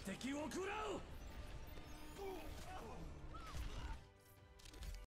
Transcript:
敵を食らう。